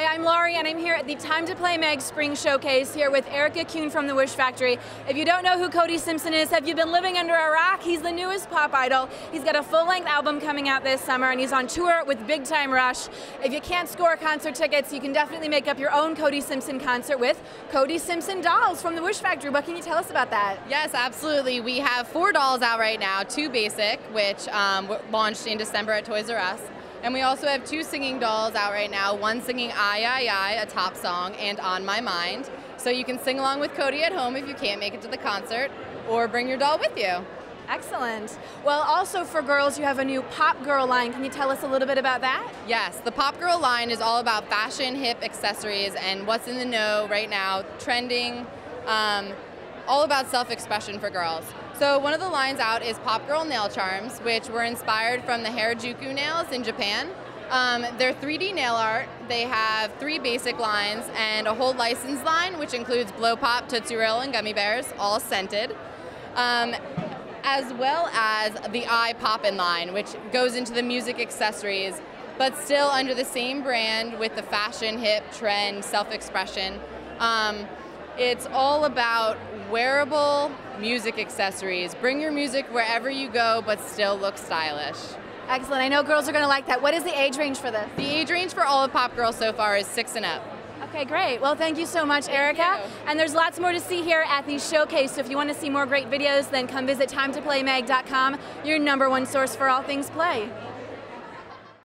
Hi, I'm Laurie, and I'm here at the Time to Play Mag Spring Showcase here with Erica Kuhn from the Wish Factory. If you don't know who Cody Simpson is, have you been living under a rock? He's the newest pop idol. He's got a full-length album coming out this summer, and he's on tour with Big Time Rush. If you can't score concert tickets, you can definitely make up your own Cody Simpson concert with Cody Simpson dolls from the Wish Factory. What can you tell us about that? Yes, absolutely. We have four dolls out right now, two basic, which um, launched in December at Toys R Us. And we also have two singing dolls out right now, one singing I, I, I, a top song, and On My Mind. So you can sing along with Cody at home if you can't make it to the concert, or bring your doll with you. Excellent. Well, also for girls, you have a new Pop Girl line. Can you tell us a little bit about that? Yes, the Pop Girl line is all about fashion, hip accessories, and what's in the know right now, trending, um, all about self-expression for girls. So one of the lines out is Pop Girl Nail Charms, which were inspired from the Harajuku nails in Japan. Um, they're 3D nail art. They have three basic lines and a whole license line, which includes Blow Pop, Tootsie Roll, and Gummy Bears, all scented. Um, as well as the Eye Poppin' line, which goes into the music accessories, but still under the same brand with the fashion, hip, trend, self-expression. Um, it's all about wearable music accessories. Bring your music wherever you go, but still look stylish. Excellent. I know girls are going to like that. What is the age range for this? The age range for all of Pop Girls so far is six and up. Okay, great. Well, thank you so much, Erica. And there's lots more to see here at the showcase. So if you want to see more great videos, then come visit timetoplaymag.com, your number one source for all things play.